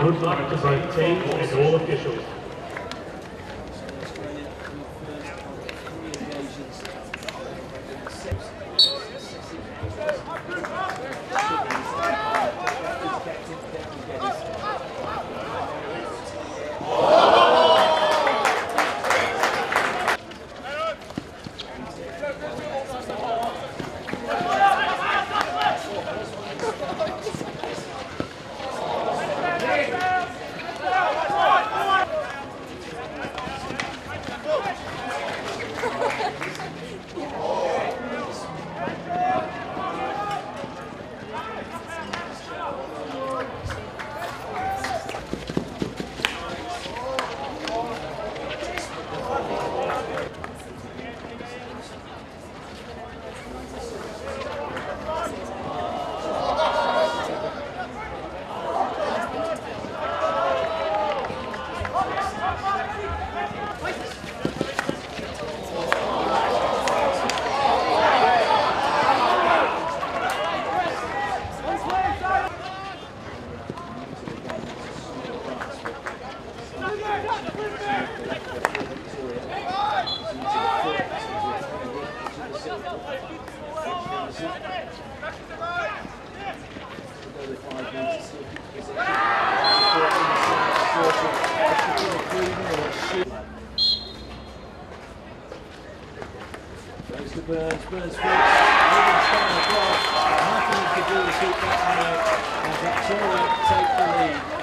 Good luck to both teams and all officials. Goes to Burns, Burns flicks, Wiggins down block, nothing he could do to keep that in there, and Victoria take the lead.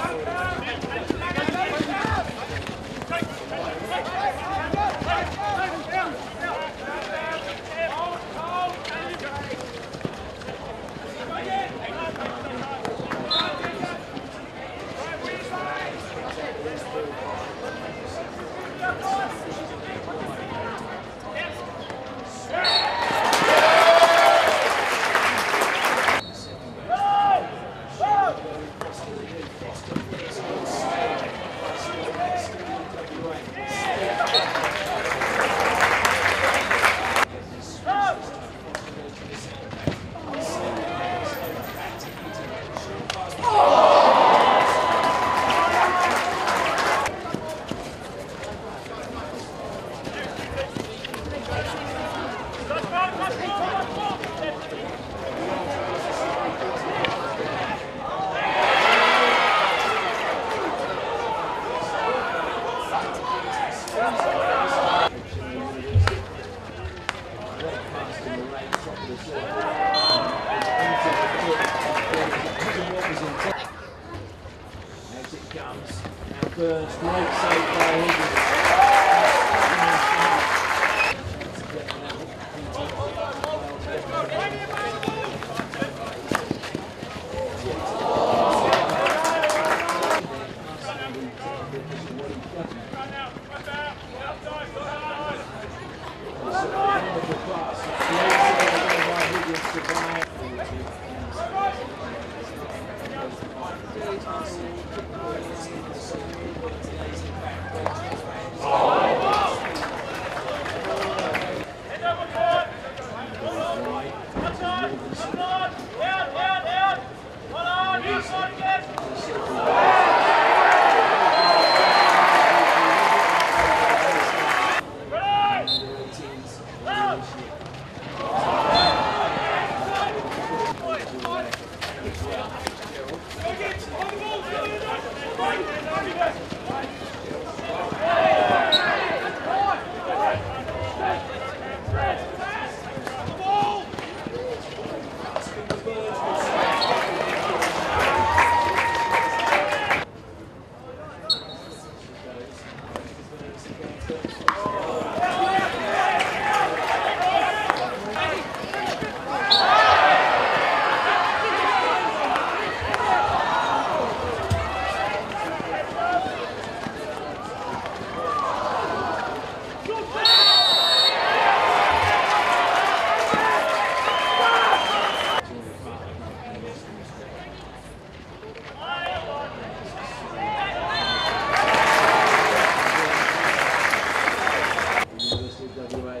Marta. As it comes, now Burns, great save by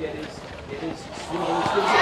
Flicks it hard, straight, safe.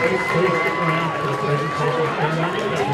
Thank you.